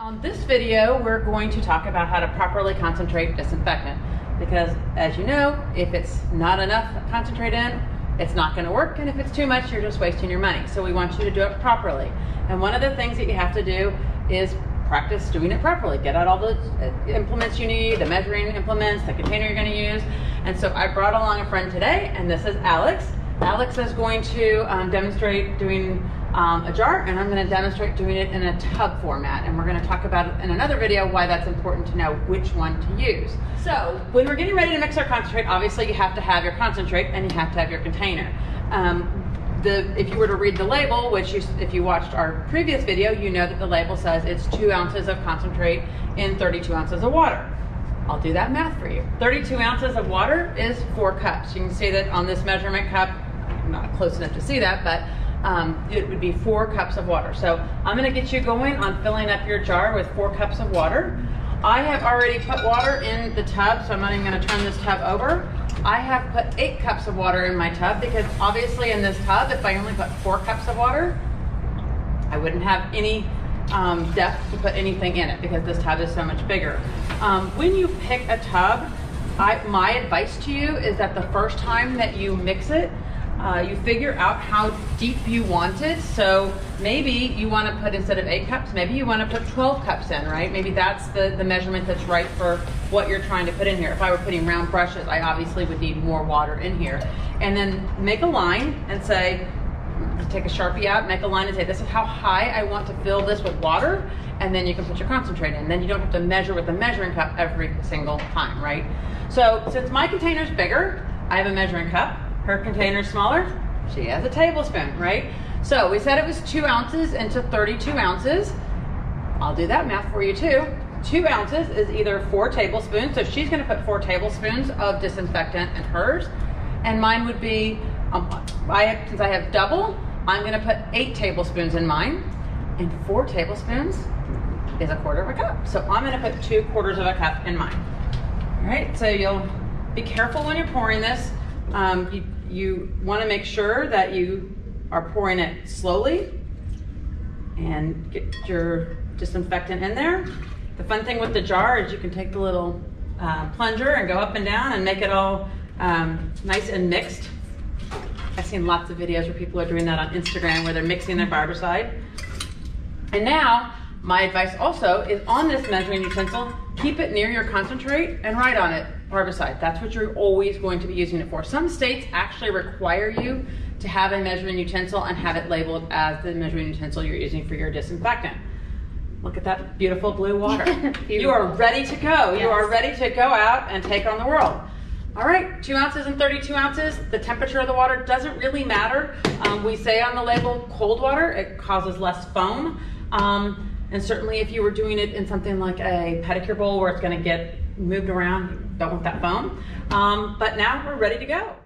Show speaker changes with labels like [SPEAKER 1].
[SPEAKER 1] On this video, we're going to talk about how to properly concentrate disinfectant because as you know, if it's not enough concentrate in, it's not gonna work, and if it's too much, you're just wasting your money. So we want you to do it properly. And one of the things that you have to do is practice doing it properly. Get out all the uh, implements you need, the measuring implements, the container you're gonna use. And so I brought along a friend today, and this is Alex. Alex is going to um, demonstrate doing um, a jar and I'm going to demonstrate doing it in a tub format and we're going to talk about in another video why that's important to know which one to use. So when we're getting ready to mix our concentrate obviously you have to have your concentrate and you have to have your container. Um, the, if you were to read the label, which you, if you watched our previous video, you know that the label says it's two ounces of concentrate in 32 ounces of water. I'll do that math for you. 32 ounces of water is four cups. You can see that on this measurement cup, I'm not close enough to see that, but um, it would be four cups of water. So I'm gonna get you going on filling up your jar with four cups of water. I have already put water in the tub, so I'm not even gonna turn this tub over. I have put eight cups of water in my tub because obviously in this tub, if I only put four cups of water, I wouldn't have any um, depth to put anything in it because this tub is so much bigger. Um, when you pick a tub, I, my advice to you is that the first time that you mix it, uh, you figure out how deep you want it. So maybe you want to put, instead of eight cups, maybe you want to put 12 cups in, right? Maybe that's the, the measurement that's right for what you're trying to put in here. If I were putting round brushes, I obviously would need more water in here. And then make a line and say, take a Sharpie out, make a line and say, this is how high I want to fill this with water. And then you can put your concentrate in. Then you don't have to measure with a measuring cup every single time, right? So since my container's bigger, I have a measuring cup her container smaller, she has a tablespoon, right? So we said it was two ounces into 32 ounces. I'll do that math for you too. Two ounces is either four tablespoons, so she's gonna put four tablespoons of disinfectant in hers, and mine would be, um, I since I have double, I'm gonna put eight tablespoons in mine, and four tablespoons is a quarter of a cup. So I'm gonna put two quarters of a cup in mine. All right, so you'll be careful when you're pouring this. Um, you, you want to make sure that you are pouring it slowly and get your disinfectant in there. The fun thing with the jar is you can take the little uh, plunger and go up and down and make it all um, nice and mixed. I've seen lots of videos where people are doing that on Instagram where they're mixing their barbicide. And now, my advice also is on this measuring utensil, keep it near your concentrate and write on it Barbicide. That's what you're always going to be using it for. Some states actually require you to have a measuring utensil and have it labeled as the measuring utensil you're using for your disinfectant. Look at that beautiful blue water. you are ready to go. Yes. You are ready to go out and take on the world. All right, two ounces and 32 ounces. The temperature of the water doesn't really matter. Um, we say on the label cold water, it causes less foam. Um, and certainly if you were doing it in something like a pedicure bowl where it's gonna get moved around, don't want that foam. Um, but now we're ready to go.